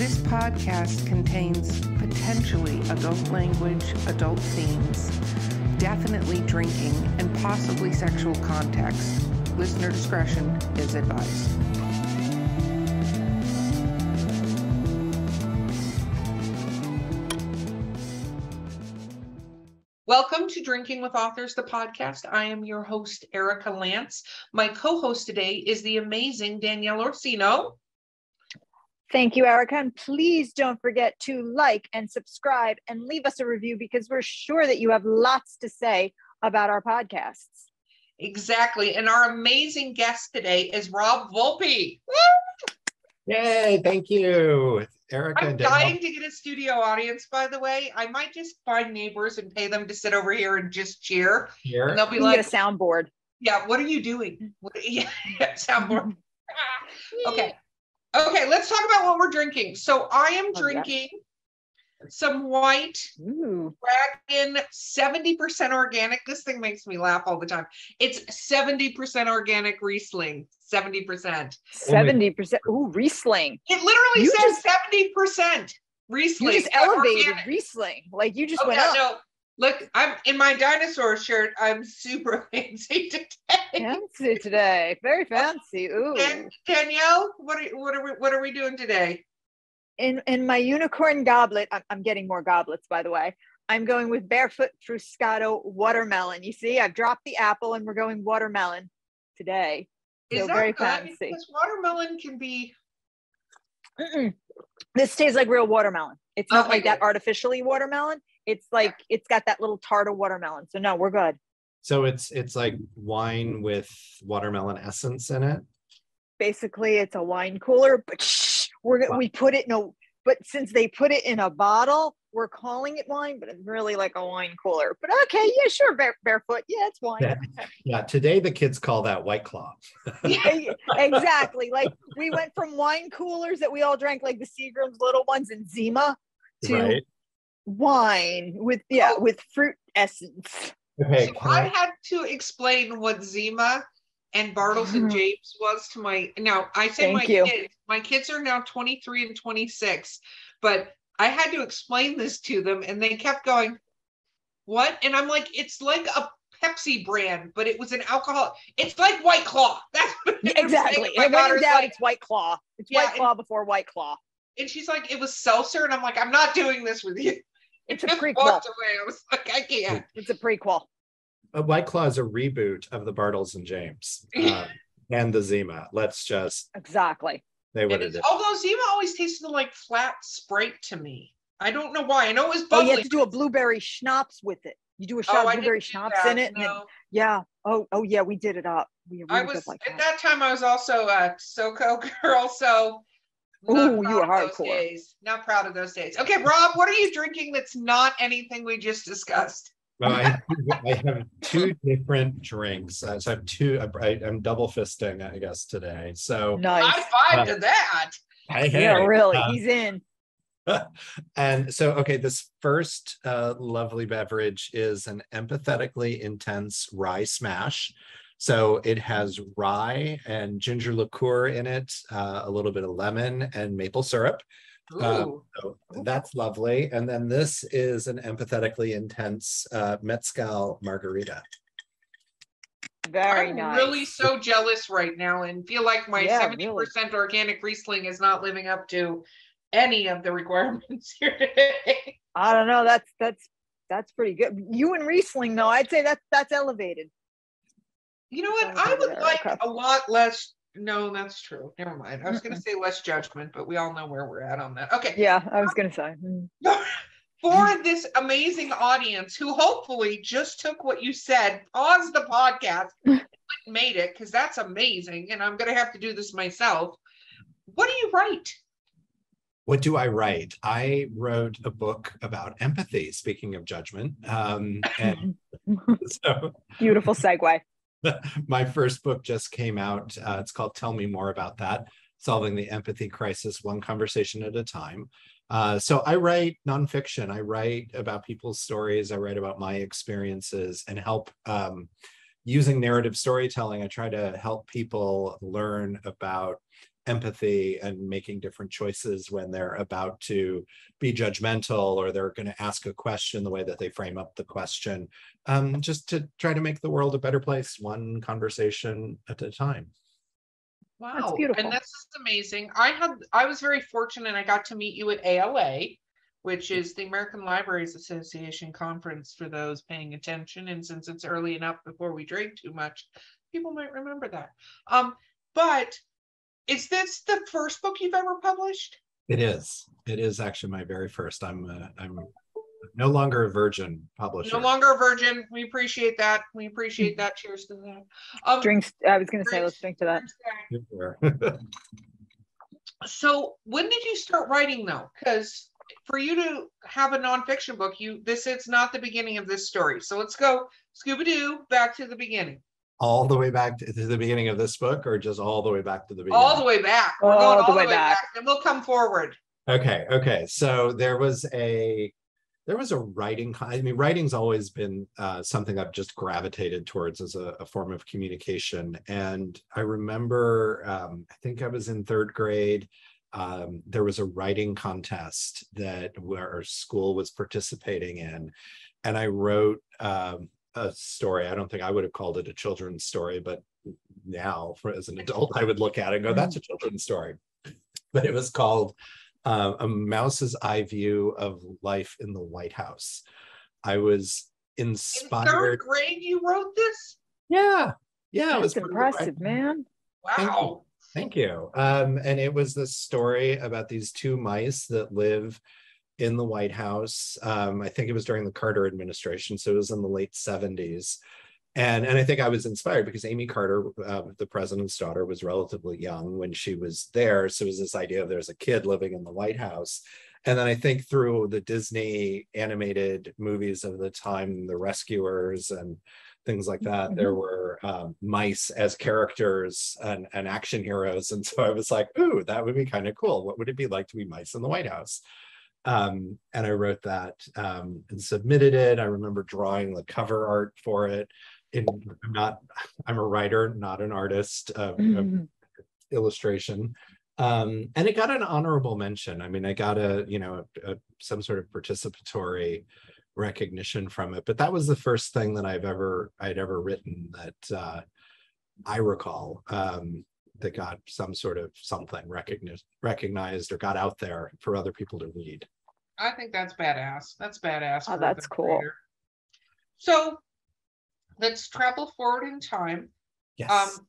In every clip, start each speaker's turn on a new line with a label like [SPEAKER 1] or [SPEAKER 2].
[SPEAKER 1] This podcast contains potentially adult language, adult themes, definitely drinking, and possibly sexual context. Listener discretion is advised. Welcome to Drinking with Authors, the podcast. I am your host, Erica Lance. My co host today is the amazing Danielle Orsino.
[SPEAKER 2] Thank you, Erica. And please don't forget to like and subscribe and leave us a review because we're sure that you have lots to say about our podcasts.
[SPEAKER 1] Exactly. And our amazing guest today is Rob Volpe.
[SPEAKER 3] Yay, thank you. Erica
[SPEAKER 1] I'm dying to get a studio audience, by the way. I might just find neighbors and pay them to sit over here and just cheer.
[SPEAKER 3] Here.
[SPEAKER 1] And they'll be
[SPEAKER 2] You
[SPEAKER 1] like,
[SPEAKER 2] get a soundboard.
[SPEAKER 1] Yeah, what are you doing? What, yeah, soundboard. okay. Okay, let's talk about what we're drinking. So I am
[SPEAKER 2] Oh, yeah.
[SPEAKER 1] drinking some white
[SPEAKER 2] Ooh.
[SPEAKER 1] dragon 70% organic. This thing makes me laugh all the time. It's 70% organic Riesling. 70%.
[SPEAKER 2] 70%. Ooh, Riesling.
[SPEAKER 1] It literally
[SPEAKER 2] You
[SPEAKER 1] says
[SPEAKER 2] just-
[SPEAKER 1] 70% Riesling.
[SPEAKER 2] You just elevated
[SPEAKER 1] organic.
[SPEAKER 2] Riesling. Like you just
[SPEAKER 1] Oh,
[SPEAKER 2] went
[SPEAKER 1] yeah,
[SPEAKER 2] up.
[SPEAKER 1] no. Look, I'm in my dinosaur shirt. I'm super fancy today.
[SPEAKER 2] Fancy today. Very fancy. Ooh.
[SPEAKER 1] Dan- Danielle, what are what are we what are we doing today?
[SPEAKER 2] in in my unicorn goblet, I'm, I'm getting more goblets, by the way. I'm going with barefoot Fruitscato watermelon. You see, I've dropped the apple and we're going watermelon today.
[SPEAKER 1] Is
[SPEAKER 2] So
[SPEAKER 1] that
[SPEAKER 2] very
[SPEAKER 1] good?
[SPEAKER 2] fancy.
[SPEAKER 1] Because watermelon can be
[SPEAKER 2] Mm-mm. This tastes like real watermelon. It's not oh
[SPEAKER 1] Okay,
[SPEAKER 2] like that artificially watermelon. It's like it's got that little tart of watermelon. So no, we're good.
[SPEAKER 3] So it's it's like wine with watermelon essence in it.
[SPEAKER 2] Basically, it's a wine cooler, but shh, we're
[SPEAKER 3] Wow.
[SPEAKER 2] we put it in a. But since they put it in a bottle, we're calling it wine, but it's really like a wine cooler. But okay, yeah, sure, bare, barefoot, yeah, it's wine.
[SPEAKER 3] Yeah. Yeah, today the kids call that white claw.
[SPEAKER 2] yeah, exactly. Like we went from wine coolers that we all drank, like the Seagram's little ones and Zima, to
[SPEAKER 3] Right.
[SPEAKER 2] Wine with yeah
[SPEAKER 1] Oh.
[SPEAKER 2] with fruit essence.
[SPEAKER 3] Okay.
[SPEAKER 1] so I
[SPEAKER 3] I-
[SPEAKER 1] had to explain what Zima and Bartles and mm-hmm. James was to my now I say my
[SPEAKER 2] you.
[SPEAKER 1] kids, my kids are now 23 and 26, but I had to explain this to them and they kept going, What? And I'm like, it's like a Pepsi brand, but it was an alcohol. It's like White Claw. That's what I'm saying.
[SPEAKER 2] Exactly.
[SPEAKER 1] My
[SPEAKER 2] And when in
[SPEAKER 1] daughter's
[SPEAKER 2] doubt,
[SPEAKER 1] like-
[SPEAKER 2] it's White Claw. It's
[SPEAKER 1] Yeah,
[SPEAKER 2] White Claw before White Claw.
[SPEAKER 1] and she's like, it was seltzer, and I'm like, I'm not doing this with you.
[SPEAKER 2] It's a prequel.
[SPEAKER 1] walked away. I was like, I can't.
[SPEAKER 2] It's a prequel.
[SPEAKER 3] a white claw is a reboot of the Bartles and James um, and the Zima. Let's just
[SPEAKER 2] Exactly.
[SPEAKER 3] say
[SPEAKER 1] And
[SPEAKER 3] what it
[SPEAKER 1] it's,
[SPEAKER 3] is.
[SPEAKER 1] although Zima always tasted like flat Sprite to me. I don't know why. I know it was bubbly.
[SPEAKER 2] Oh, you have to do a blueberry schnapps with it. You do a shot
[SPEAKER 1] Oh,
[SPEAKER 2] of blueberry schnapps
[SPEAKER 1] that,
[SPEAKER 2] in it. And then, yeah. Oh, oh yeah, we did it up. We were
[SPEAKER 1] I was
[SPEAKER 2] like
[SPEAKER 1] at
[SPEAKER 2] that.
[SPEAKER 1] that time. I was also a SoCo girl, so. Not
[SPEAKER 2] Ooh, you
[SPEAKER 1] proud
[SPEAKER 2] were
[SPEAKER 1] of those
[SPEAKER 2] hardcore.
[SPEAKER 1] days. Not proud of those days. Okay, Rob, what are you drinking that's not anything we just discussed?
[SPEAKER 3] Well, I, I have two different drinks. Uh, so I have two. I, I'm double fisting, I guess, today. So
[SPEAKER 2] Nice.
[SPEAKER 1] High five
[SPEAKER 3] Uh,
[SPEAKER 1] to that.
[SPEAKER 3] hey,
[SPEAKER 2] yeah,
[SPEAKER 3] hey,
[SPEAKER 2] really.
[SPEAKER 3] uh,
[SPEAKER 2] He's in.
[SPEAKER 3] and so, okay, this first uh, lovely beverage is an empathetically intense rye smash. So it has rye and ginger liqueur in it, uh, a little bit of lemon and maple syrup. Um, so that's lovely. And then this is an empathetically intense uh, mezcal margarita.
[SPEAKER 2] Very
[SPEAKER 1] I'm
[SPEAKER 2] nice.
[SPEAKER 1] really so jealous right now and feel like my
[SPEAKER 2] Yeah,
[SPEAKER 1] 70%
[SPEAKER 2] really.
[SPEAKER 1] organic Riesling is not living up to any of the requirements here today.
[SPEAKER 2] I don't know. That's that's that's pretty good. You and Riesling, though, I'd say that's that's elevated.
[SPEAKER 1] You know what? I would like a lot less. No, that's true. Never mind. I was going to say less judgment, but we all know where we're at on that. Okay.
[SPEAKER 2] Yeah, I was gonna say. mm.
[SPEAKER 1] For this amazing audience who hopefully just took what you said, paused the podcast, and made it, because that's amazing. And I'm going to have to do this myself. What do you write?
[SPEAKER 3] What do I write? I wrote a book about empathy, speaking of judgment. Um, and so
[SPEAKER 2] Beautiful segue.
[SPEAKER 3] my first book just came out. Uh, it's called Tell Me More About That Solving the Empathy Crisis One Conversation at a Time. Uh, so I write nonfiction. I write about people's stories. I write about my experiences and help um, using narrative storytelling. I try to help people learn about empathy and making different choices when they're about to be judgmental or they're going to ask a question the way that they frame up the question um, just to try to make the world a better place one conversation at a time
[SPEAKER 1] Wow.
[SPEAKER 2] that's beautiful.
[SPEAKER 1] And that's just amazing. I had I was very fortunate I got to meet you at ALA, which is the American Libraries Association conference for those paying attention. And since it's early enough before we drink too much, people might remember that. Um, but is this the first book you've ever published?
[SPEAKER 3] it is it is actually my very first i'm uh, i'm no longer a virgin publisher
[SPEAKER 1] No longer a virgin. We appreciate that. We appreciate that. Cheers to that. Um,
[SPEAKER 2] Drinks. I was going to say, let's drink to that.
[SPEAKER 1] So when did you start writing though? Because for you to have a nonfiction book, you this is not the beginning of this story. So let's go Scooby doo back to the beginning.
[SPEAKER 3] All the way back to the beginning of this book or just all the way back to the beginning
[SPEAKER 1] All the way back. We're
[SPEAKER 2] All
[SPEAKER 1] going
[SPEAKER 2] the way back.
[SPEAKER 1] and we'll come forward.
[SPEAKER 3] Okay, okay. So there was a there was a writing. I mean, writing's always been uh, something I've just gravitated towards as a, a form of communication. And I remember, um, I think I was in third grade. Um, there was a writing contest that where our school was participating in, and I wrote um, a story. I don't think I would have called it a children's story, but now, for as an adult, I would look at it and go, "That's a children's story." But it was called uh, a mouse's eye view of life in the White House. I was
[SPEAKER 1] In third
[SPEAKER 3] inspired.
[SPEAKER 1] grade, you wrote this?
[SPEAKER 3] Yeah, yeah, it was
[SPEAKER 2] That's
[SPEAKER 3] of the
[SPEAKER 2] impressive, man.
[SPEAKER 3] Thank you.
[SPEAKER 1] Wow.
[SPEAKER 3] Thank you. Um, and it was this story about these two mice that live in the White House. Um, I think it was during the Carter administration, so it was in the late 70s. And, and I think I was inspired because Amy Carter, uh, the president's daughter, was relatively young when she was there. So it was this idea of there's a kid living in the White House. And then I think through the Disney animated movies of the time, The Rescuers and things like that, there were um, mice as characters and, and action heroes. And so I was like, ooh, that would be kind of cool. What would it be like to be mice in the White House? Um, and I wrote that um, and submitted it. I remember drawing the cover art for it. In, I'm not, I'm a writer, not an artist of, of
[SPEAKER 2] Mhm.
[SPEAKER 3] illustration. Um, and it got an honorable mention. I mean, I got a, you know, a, some sort of participatory recognition from it. But that was the first thing that I've ever, I'd ever written that uh, I recall um, that got some sort of something recognized, recognized or got out there for other people to read.
[SPEAKER 1] I think that's badass. That's badass.
[SPEAKER 2] Oh, that's cool.
[SPEAKER 1] grader. So let's travel forward in time.
[SPEAKER 3] Yes.
[SPEAKER 1] Um,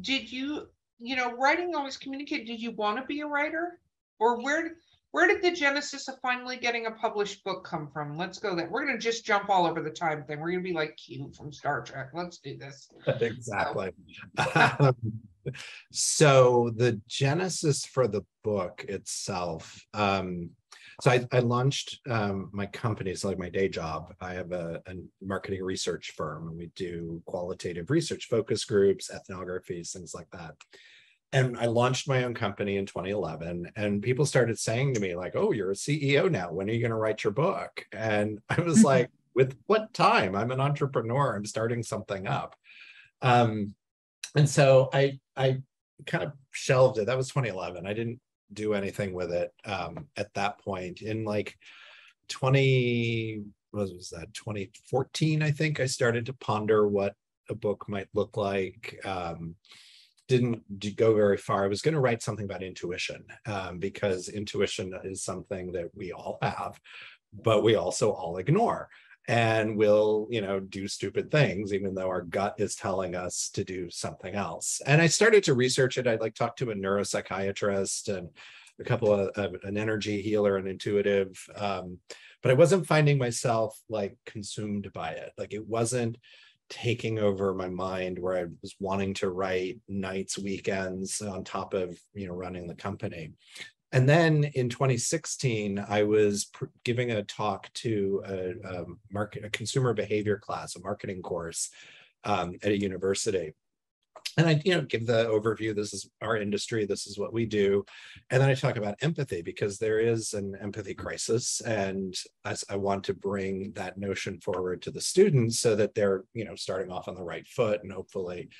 [SPEAKER 1] did you, you know, writing always communicate, did you want to be a writer? Or where, where did the genesis of finally getting a published book come from? Let's go there. We're gonna just jump all over the time thing. We're gonna be like Q from Star Trek. Let's do this.
[SPEAKER 3] exactly. Um, so the genesis for the book itself, um, so I, I launched um, my company, so like my day job. I have a, a marketing research firm, and we do qualitative research focus groups, ethnographies, things like that. And I launched my own company in 2011, and people started saying to me like, "Oh, you're a CEO now. When are you going to write your book?" And I was like, "With what time? I'm an entrepreneur. I'm starting something up." Um, and so I I kind of shelved it. That was 2011. I didn't do anything with it um, at that point. In like 20 what was that 2014? I think I started to ponder what a book might look like. Um, didn't go very far. I was going to write something about intuition um, because intuition is something that we all have, but we also all ignore and we'll you know do stupid things even though our gut is telling us to do something else. And i started to research it. I like talked to a neuropsychiatrist and a couple of, of an energy healer and intuitive um, but i wasn't finding myself like consumed by it. Like it wasn't taking over my mind where i was wanting to write nights weekends on top of you know running the company and then in 2016, I was pr- giving a talk to a, a market, a consumer behavior class, a marketing course um, at a university. And I, you know, give the overview. This is our industry. This is what we do, and then I talk about empathy because there is an empathy crisis, and as I want to bring that notion forward to the students so that they're, you know, starting off on the right foot and hopefully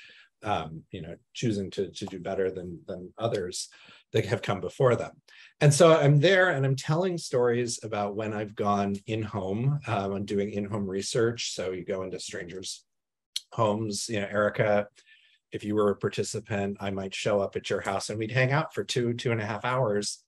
[SPEAKER 3] um, you know, choosing to, to do better than, than others that have come before them. And so I'm there and I'm telling stories about when I've gone in home. Um, I'm doing in home research. So you go into strangers' homes, you know, Erica, if you were a participant, I might show up at your house and we'd hang out for two, two and a half hours.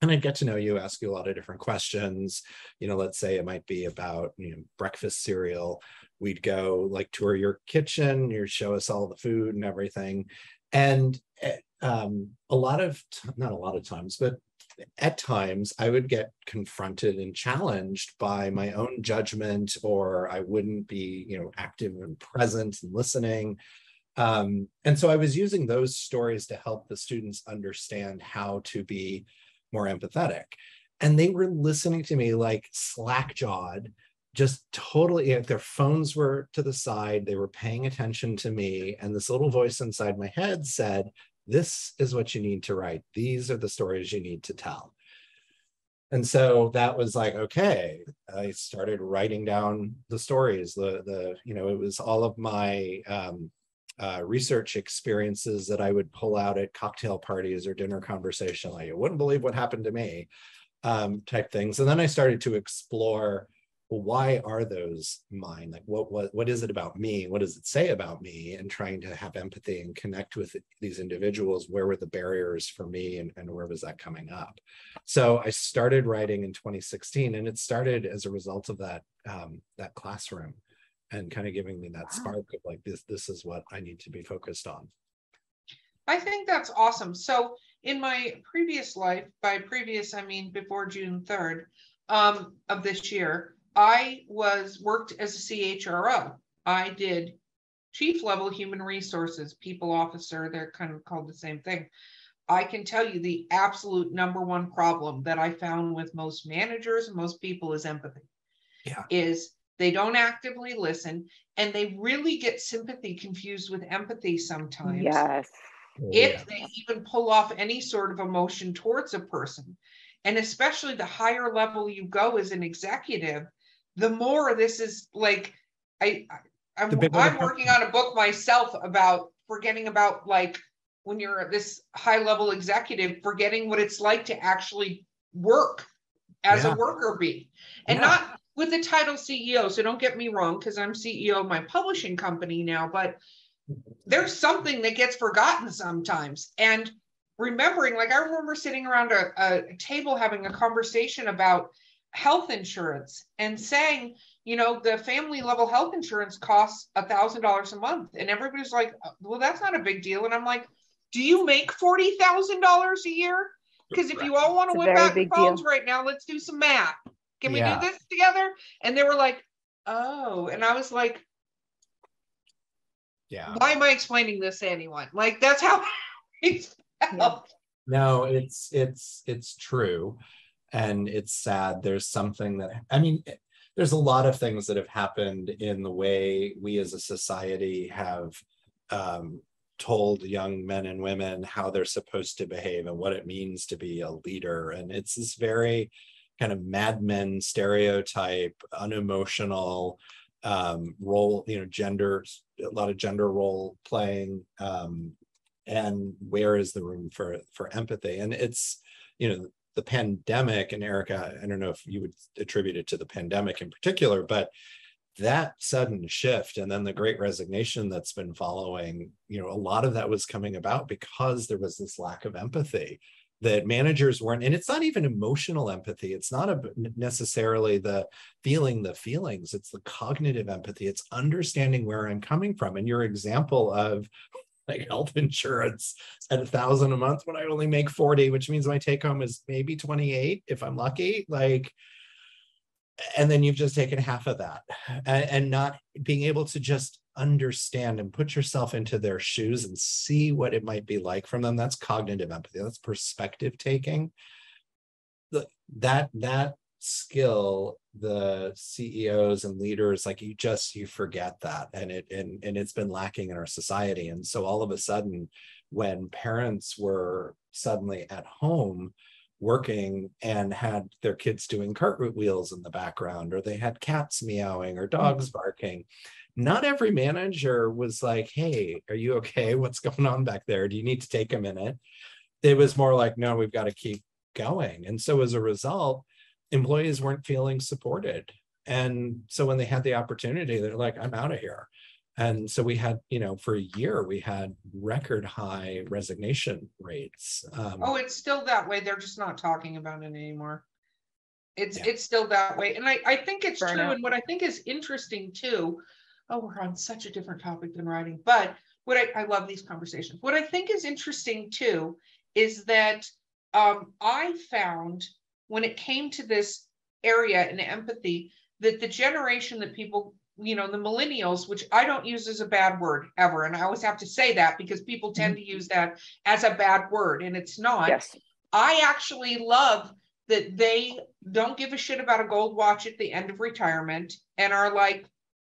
[SPEAKER 3] And I'd get to know you, ask you a lot of different questions. You know, let's say it might be about, you know, breakfast cereal. We'd go like tour your kitchen, you show us all the food and everything. And eh, um, a lot of, not a lot of times, but at times I would get confronted and challenged by my own judgment, or I wouldn't be, you know, active and present and listening. Um, and so I was using those stories to help the students understand how to be more empathetic. And they were listening to me like slack jawed, just totally, their phones were to the side, they were paying attention to me. And this little voice inside my head said, This is what you need to write. These are the stories you need to tell. And so that was like, okay, I started writing down the stories, the, the, you know, it was all of my, um, uh, research experiences that I would pull out at cocktail parties or dinner conversation, like you wouldn't believe what happened to me, um, type things. And then I started to explore, well, why are those mine? Like, what what what is it about me? What does it say about me? And trying to have empathy and connect with these individuals. Where were the barriers for me, and, and where was that coming up? So I started writing in 2016, and it started as a result of that um, that classroom and kind of giving me that spark of like this this is what i need to be focused on
[SPEAKER 1] i think that's awesome so in my previous life by previous i mean before june 3rd um, of this year i was worked as a chro i did chief level human resources people officer they're kind of called the same thing I can tell you the absolute number one problem that I found with most managers and most people is empathy.
[SPEAKER 3] Yeah.
[SPEAKER 1] Is they don't actively listen, and they really get sympathy confused with empathy sometimes.
[SPEAKER 2] Yes.
[SPEAKER 1] Oh, if yeah. they even pull off any sort of emotion towards a person. And especially the higher level you go as an executive, the more this is like, I, I I'm, I'm working on a book myself about forgetting about like when you're this high level executive, forgetting what it's like to actually work as yeah. a worker bee and yeah. not with the title CEO. So don't get me wrong, because I'm CEO of my publishing company now, but there's something that gets forgotten sometimes. And remembering, like I remember sitting around a, a table having a conversation about health insurance and saying, you know, the family level health insurance costs a thousand dollars a month. And everybody's like, well, that's not a big deal. And I'm like, do you make forty thousand dollars a year? Because if you all want to whip out your phones deal. right now, let's do some math. Can we yeah. do this together? And they were like, oh. And I was like,
[SPEAKER 3] yeah.
[SPEAKER 1] Why am I explaining this to anyone? Like that's how it's
[SPEAKER 3] No, it's it's it's true. And it's sad. There's something that I mean, there's a lot of things that have happened in the way we as a society have um, told young men and women how they're supposed to behave and what it means to be a leader. And it's this very kind of madmen stereotype, unemotional um, role, you know, gender, a lot of gender role playing. Um, and where is the room for for empathy? And it's, you know, the pandemic, and Erica, I don't know if you would attribute it to the pandemic in particular, but that sudden shift and then the great resignation that's been following you know a lot of that was coming about because there was this lack of empathy that managers weren't and it's not even emotional empathy. It's not a, necessarily the feeling the feelings. It's the cognitive empathy. It's understanding where i'm coming from. And your example of like health insurance at a thousand a month when i only make 40 which means my take home is maybe 28 if i'm lucky like and then you've just taken half of that. And, and not being able to just understand and put yourself into their shoes and see what it might be like from them that's cognitive empathy that's perspective taking. That that skill the ceos and leaders like you just you forget that and it and, and it's been lacking in our society and so all of a sudden when parents were suddenly at home working and had their kids doing cartwheels in the background, or they had cats meowing or dogs mm-hmm. barking. Not every manager was like, Hey, are you okay? What's going on back there? Do you need to take a minute? It was more like, No, we've got to keep going. And so as a result, employees weren't feeling supported. And so when they had the opportunity, they're like, I'm out of here. And so we had, you know, for a year, we had record high resignation rates.
[SPEAKER 1] Um, oh, it's still that way. They're just not talking about it anymore. It's yeah. it's still that way. And I, I think it's Burn true. Out. And what I think is interesting too, oh, we're on such a different topic than writing, but what I, I love these conversations. What I think is interesting too is that um, I found when it came to this area and empathy that the generation that people you know the millennials which i don't use as a bad word ever and i always have to say that because people tend mm-hmm. to use that as a bad word and it's not
[SPEAKER 2] yes.
[SPEAKER 1] i actually love that they don't give a shit about a gold watch at the end of retirement and are like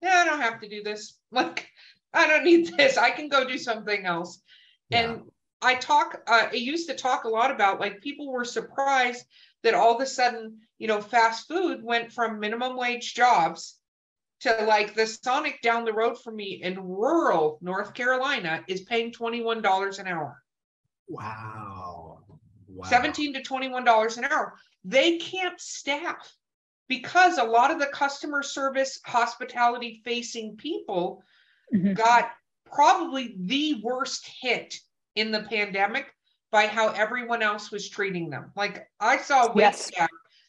[SPEAKER 1] yeah i don't have to do this like i don't need this i can go do something else yeah. and i talk uh, i used to talk a lot about like people were surprised that all of a sudden you know fast food went from minimum wage jobs to like the Sonic down the road from me in rural North Carolina is paying $21 an hour.
[SPEAKER 3] Wow. wow.
[SPEAKER 1] 17 to $21 an hour. They can't staff because a lot of the customer service hospitality facing people mm-hmm. got probably the worst hit in the pandemic by how everyone else was treating them. Like I saw yes.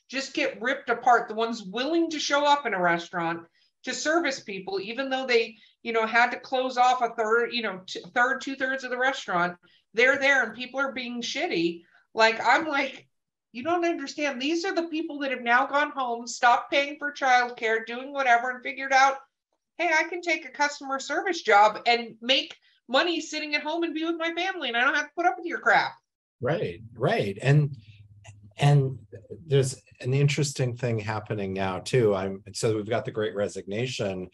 [SPEAKER 1] just get ripped apart. The ones willing to show up in a restaurant to service people, even though they, you know, had to close off a third, you know, t- third, two thirds of the restaurant. They're there and people are being shitty. Like, I'm like, you don't understand. These are the people that have now gone home, stopped paying for childcare, doing whatever, and figured out, hey, I can take a customer service job and make money sitting at home and be with my family, and I don't have to put up with your crap.
[SPEAKER 3] Right, right. And and there's an interesting thing happening now too. I'm so we've got the Great Resignation,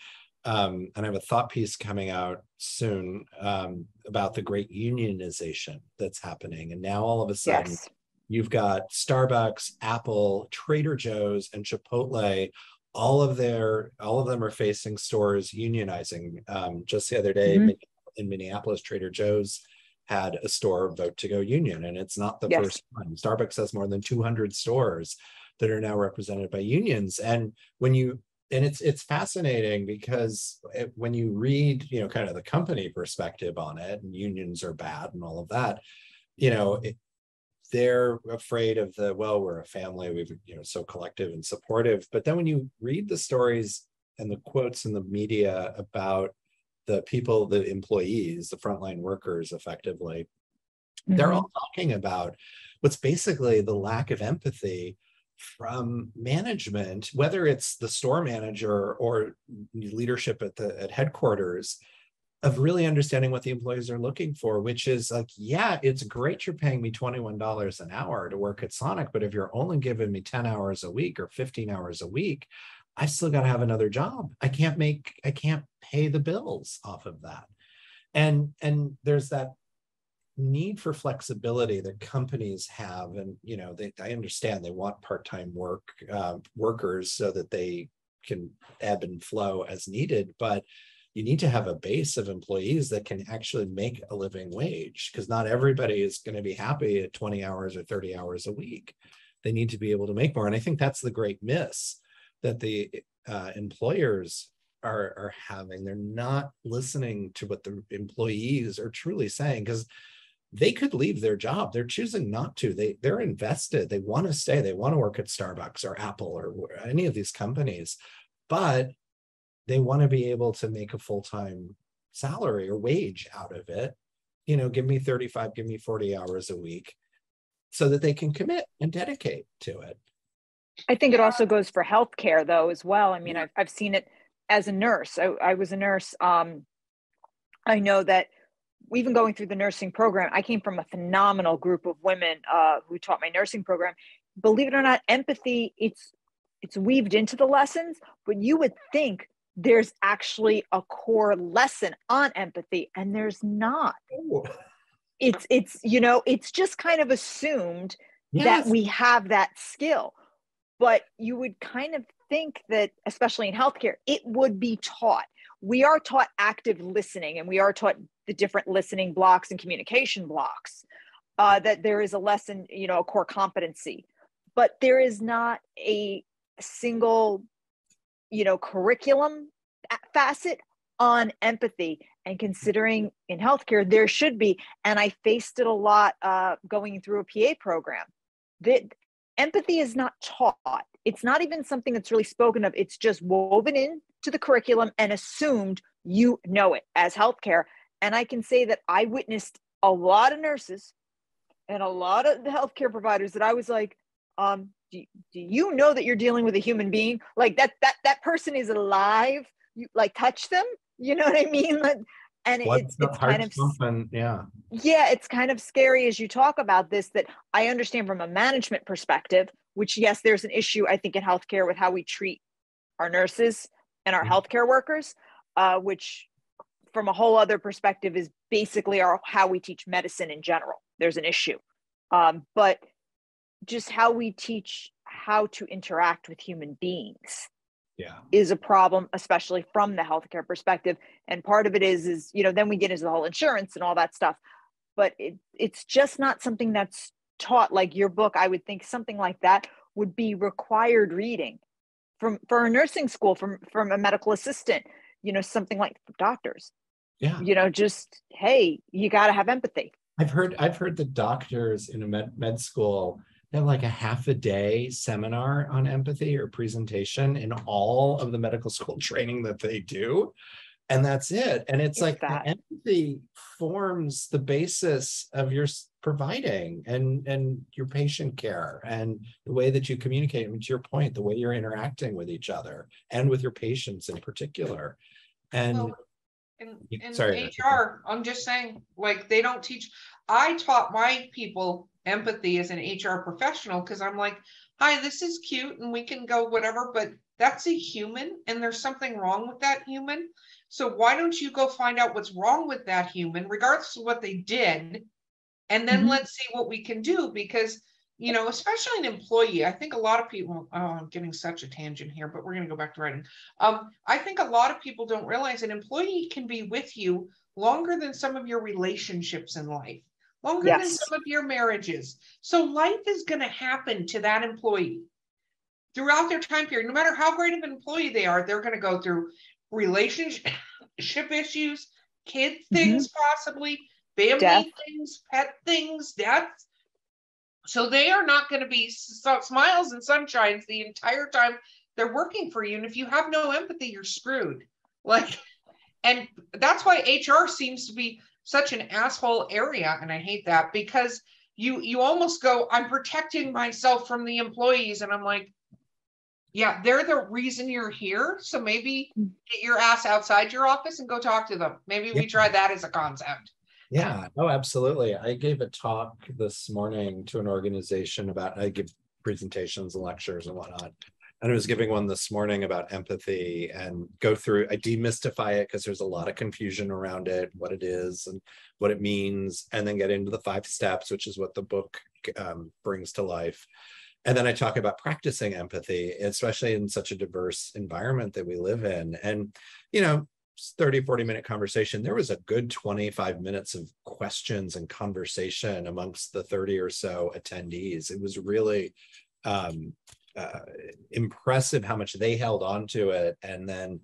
[SPEAKER 3] um, and I have a thought piece coming out soon um, about the Great Unionization that's happening. And now all of a sudden, yes. you've got Starbucks, Apple, Trader Joe's, and Chipotle. All of their all of them are facing stores unionizing. Um, just the other day mm-hmm. In Minneapolis, Trader Joe's had a store vote to go union, and it's not the yes. first time. Starbucks has more than 200 stores that are now represented by unions, and when you and it's it's fascinating because it, when you read you know kind of the company perspective on it, and unions are bad and all of that, you know. It, they're afraid of the well we're a family we've you know so collective and supportive but then when you read the stories and the quotes in the media about the people, the employees, the frontline workers, effectively, mm-hmm. they're all talking about what's basically the lack of empathy from management, whether it's the store manager or leadership at the at headquarters, of really understanding what the employees are looking for, which is like, yeah, it's great you're paying me $21 an hour to work at Sonic, but if you're only giving me 10 hours a week or 15 hours a week, I still got to have another job. I can't make, I can't pay the bills off of that. And, and there's that need for flexibility that companies have. And, you know, they, I understand they want part-time work, uh, workers so that they can ebb and flow as needed, but you need to have a base of employees that can actually make a living wage because not everybody is going to be happy at 20 hours or 30 hours a week. They need to be able to make more. And I think that's the great miss that the uh, employers are, are having. They're not listening to what the employees are truly saying because they could leave their job. They're choosing not to. They they're invested. They want to stay. They want to work at Starbucks or Apple or any of these companies, but they want to be able to make a full time salary or wage out of it. You know, give me 35, give me 40 hours a week so that they can commit and dedicate to it.
[SPEAKER 2] I think it also goes for healthcare though as well. I mean, I've, I've seen it as a nurse. I, I was a nurse. Um, I know that even going through the nursing program, I came from a phenomenal group of women uh, who taught my nursing program. Believe it or not, empathy it's it's weaved into the lessons, but you would think there's actually a core lesson on empathy, and there's not. Ooh. It's it's you know it's just kind of assumed yes. that we have that skill. But you would kind of think that, especially in healthcare, it would be taught. We are taught active listening and we are taught the different listening blocks and communication blocks. Uh, that there is a lesson, you know, a core competency, but there is not a single, you know, curriculum facet on empathy and considering in healthcare there should be and i faced it a lot uh, going through a pa program that empathy is not taught. It's not even something that's really spoken of. It's just woven in to the curriculum and assumed you know it as healthcare. And i can say that i witnessed a lot of nurses and a lot of the healthcare providers that i was like um do, do you know that you're dealing with a human being? Like that that that person is alive. You like touch them? You know what i mean? Like, and it's, it's kind of
[SPEAKER 3] yeah.
[SPEAKER 2] Yeah it's kind of scary as you talk about this that i understand from a management perspective which yes there's an issue i think in healthcare with how we treat our nurses and our mm-hmm. healthcare workers uh, which from a whole other perspective is basically our how we teach medicine in general. There's an issue. Um, but just how we teach how to interact with human beings
[SPEAKER 3] yeah.
[SPEAKER 2] is a problem, especially from the healthcare perspective. And part of it is, is you know, then we get into the whole insurance and all that stuff. But it, it's just not something that's taught like your book. I would think something like that would be required reading from for a nursing school, from from a medical assistant, you know, something like doctors.
[SPEAKER 3] Yeah.
[SPEAKER 2] You know, just hey, you got to have empathy.
[SPEAKER 3] I've heard I've heard the doctors in a med, med school they have like a half a day seminar on empathy or presentation in all of the medical school training that they do and that's it. And it's, like that. empathy forms the basis of your providing and and your patient care and the way that you communicate. I mean, to your point the way you're interacting with each other and with your patients in particular. And
[SPEAKER 1] in sorry hr i'm just saying like they don't teach i taught my people empathy as an HR professional because I'm like, hi, this is cute and we can go whatever, but that's a human and there's something wrong with that human. So why don't you go find out what's wrong with that human, regardless of what they did, and then mm-hmm. let's see what we can do because you know, especially an employee, I think a lot of people, oh, I'm getting such a tangent here, but we're going to go back to writing. Um, I think a lot of people don't realize an employee can be with you longer than some of your relationships in life longer yes. than some of your marriages. So life is going to happen to that employee throughout their time period. No matter how great of an employee they are, they're going to go through relationship issues, kid mm-hmm. things, mm-hmm. possibly family death. things, pet things, death. So they are not going to be smiles and sunshines the entire time they're working for you. And if you have no empathy, you're screwed. Like, and that's why HR seems to be such an asshole area and i hate that because you you almost go i'm protecting myself from the employees and i'm like yeah they're the reason you're here so maybe hmm. get your ass outside your office and go talk to them maybe yeah. we try that as a concept
[SPEAKER 3] yeah oh absolutely i gave a talk this morning to an organization about i give presentations and lectures and whatnot and I was giving one this morning about empathy and go through, I demystify it because there's a lot of confusion around it, what it is and what it means, and then get into the five steps, which is what the book um, brings to life. And then I talk about practicing empathy, especially in such a diverse environment that we live in. And, you know, 30, 40 minute conversation, there was a good 25 minutes of questions and conversation amongst the 30 or so attendees. It was really um, uh, impressive how much they held on to it and then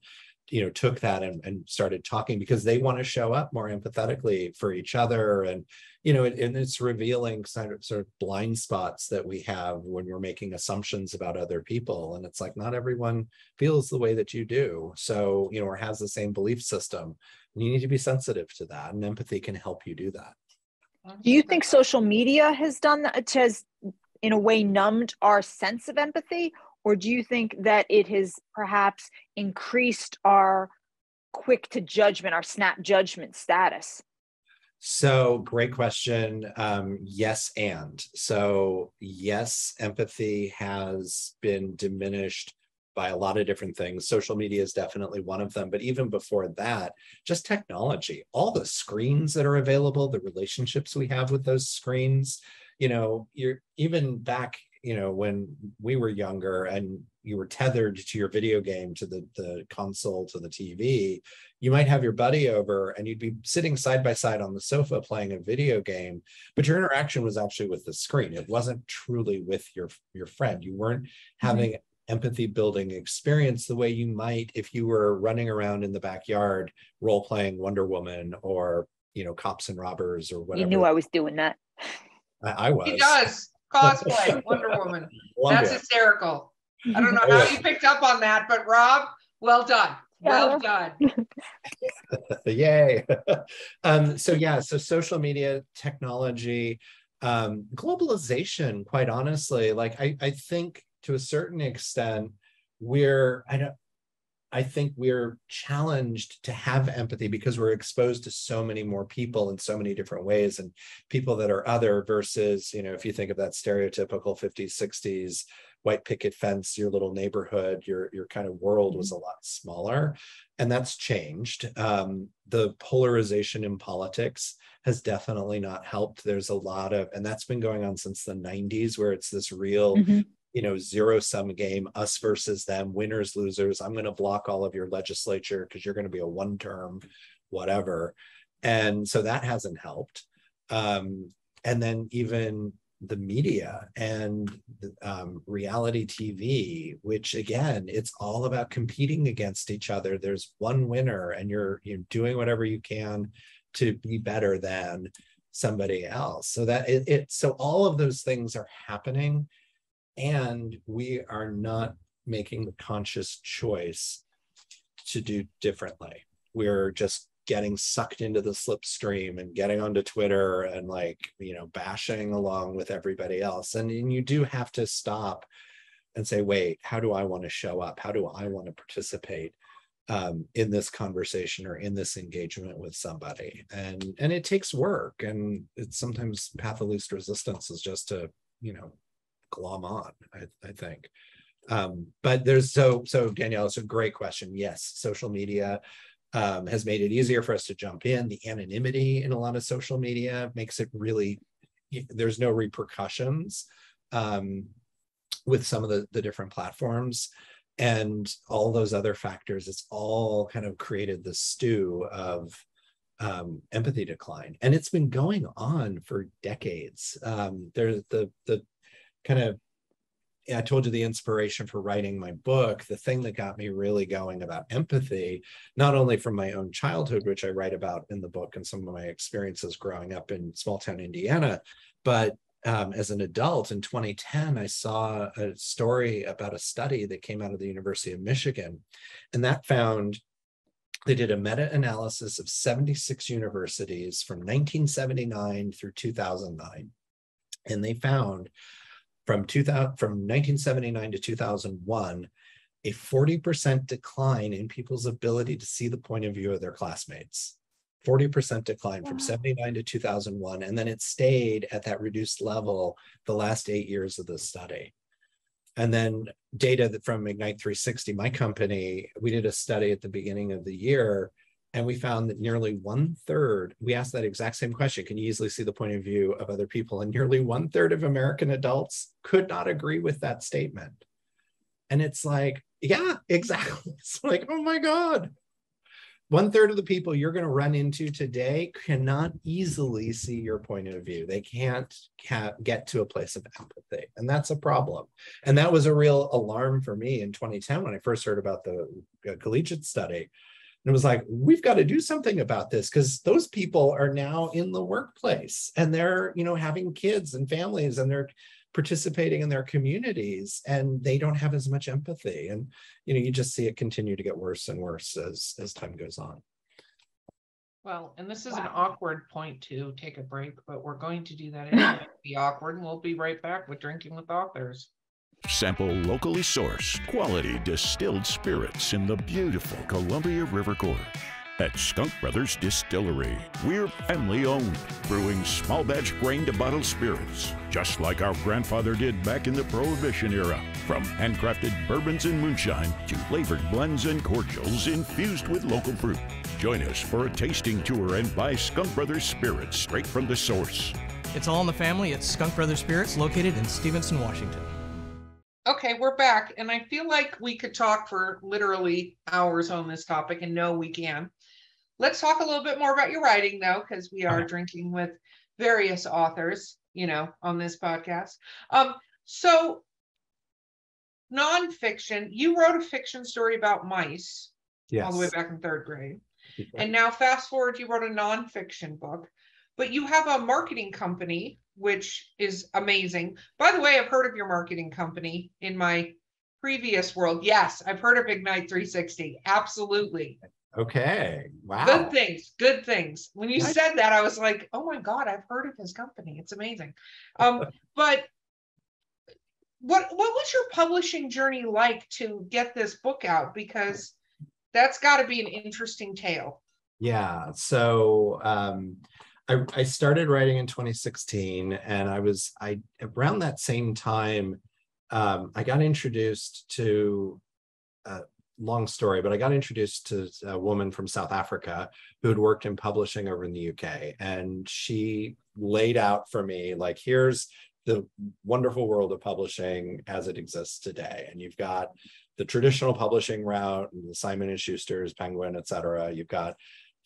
[SPEAKER 3] you know took that and, and started talking because they want to show up more empathetically for each other. And you know it, and it's revealing sort of, sort of blind spots that we have when we're making assumptions about other people. And it's like not everyone feels the way that you do. So you know or has the same belief system. And you need to be sensitive to that and empathy can help you do that.
[SPEAKER 2] Do you think social media has done that has in a way numbed our sense of empathy? Or do you think that it has perhaps increased our quick to judgment, our snap judgment status?
[SPEAKER 3] So, great question. Um, yes, and so, yes, empathy has been diminished by a lot of different things. Social media is definitely one of them. But even before that, just technology, all the screens that are available, the relationships we have with those screens, you know, you're even back, you know, when we were younger and you were tethered to your video game, to the, the console, to the TV, you might have your buddy over and you'd be sitting side by side on the sofa playing a video game, but your interaction was actually with the screen. It wasn't truly with your, your friend. You weren't mm-hmm. having empathy building experience the way you might if you were running around in the backyard role playing Wonder Woman or you know cops and robbers or whatever.
[SPEAKER 2] You knew I was doing that.
[SPEAKER 3] I, I was.
[SPEAKER 1] He does cosplay Wonder Woman. That's hysterical. I don't know how you picked up on that, but Rob, well done. Well done.
[SPEAKER 3] Yay. um, so yeah, so social media, technology, um, globalization, quite honestly, like I, I think to a certain extent, we're I don't I think we're challenged to have empathy because we're exposed to so many more people in so many different ways and people that are other versus, you know, if you think of that stereotypical 50s, 60s white picket fence, your little neighborhood, your your kind of world was mm-hmm. a lot smaller. And that's changed. Um, the polarization in politics has definitely not helped. There's a lot of, and that's been going on since the 90s, where it's this real mm-hmm you know zero sum game us versus them winners losers. I'm going to block all of your legislature because you're going to be a one term whatever. And so that hasn't helped. Um, and then even the media and um, reality tv which again it's all about competing against each other. There's one winner and you're you're doing whatever you can to be better than somebody else. So that it, it so all of those things are happening and we are not making the conscious choice to do differently. We're just getting sucked into the slipstream and getting onto Twitter and like, you know, bashing along with everybody else. And, and you do have to stop and say, wait, how do I want to show up? How do I want to participate um, in this conversation or in this engagement with somebody? And and it takes work. And it's sometimes path of least resistance is just to, you know, glom on, I, I think. Um, but there's so, so Danielle, it's a great question. Yes, social media um, has made it easier for us to jump in. The anonymity in a lot of social media makes it really, there's no repercussions um, with some of the, the different platforms and all those other factors. It's all kind of created the stew of um, empathy decline, and it's been going on for decades. Um, there's the the kind of I told you the inspiration for writing my book, the thing that got me really going about empathy, not only from my own childhood, which I write about in the book and some of my experiences growing up in small town Indiana, but um, as an adult in 2010, I saw a story about a study that came out of the University of Michigan. And that found they did a meta analysis of 76 universities from 1979 through 2009. And they found from 2000 from 1979 to 2001 a 40% decline in people's ability to see the point of view of their classmates. 40% decline from 79 to 2001 and then it stayed at that reduced level the last eight years of the study. And then data that from ignite 360 my company we did a study at the beginning of the year and we found that nearly one third, we asked that exact same question can you easily see the point of view of other people? And nearly one third of American adults could not agree with that statement. And it's like, yeah, exactly. It's like, oh my God. One third of the people you're going to run into today cannot easily see your point of view. They can't get to a place of empathy. And that's a problem. And that was a real alarm for me in 2010 when I first heard about the uh, collegiate study it was like, we've got to do something about this because those people are now in the workplace and they're, you know, having kids and families and they're participating in their communities and they don't have as much empathy. And, you know, you just see it continue to get worse and worse as, as time goes on.
[SPEAKER 1] Well, and this is wow. an awkward point to take a break, but we're going to do that anyway. be awkward, and we'll be right back with Drinking with Authors.
[SPEAKER 4] Sample locally sourced, quality distilled spirits in the beautiful Columbia River Gorge. At Skunk Brothers Distillery, we're family owned, brewing small batch grain to bottle spirits, just like our grandfather did back in the Prohibition era. From handcrafted bourbons and moonshine to flavored blends and cordials infused with local fruit. Join us for a tasting tour and buy Skunk Brothers spirits straight from the source.
[SPEAKER 5] It's all in the family at Skunk Brothers Spirits, located in Stevenson, Washington.
[SPEAKER 1] Okay, we're back, and I feel like we could talk for literally hours on this topic, and no, we can. Let's talk a little bit more about your writing, though, because we are
[SPEAKER 3] Okay.
[SPEAKER 1] drinking with various authors, you know, on this podcast. Um, so nonfiction, you wrote a fiction story about mice all the way back in third grade. And now fast forward, you wrote a nonfiction book, but you have a marketing company, which is amazing. By the way, I've heard of your marketing company in my previous world. Yes, I've heard of Ignite 360. Absolutely.
[SPEAKER 3] Okay. Wow.
[SPEAKER 1] Good things, good things. When you
[SPEAKER 3] Nice.
[SPEAKER 1] said that, I was like, oh my God, I've heard of his company. It's amazing. Um, but what what was your publishing journey like to get this book out? Because that's got to be an interesting tale.
[SPEAKER 3] Yeah. So um, I, I started writing in 2016, and I was I around that same time um, I got introduced to. Uh, long story, but I got introduced to a woman from South Africa who had worked in publishing over in the UK, and she laid out for me like, here's the wonderful world of publishing as it exists today, and you've got the traditional publishing route, Simon and Schuster's, Penguin, et cetera. You've got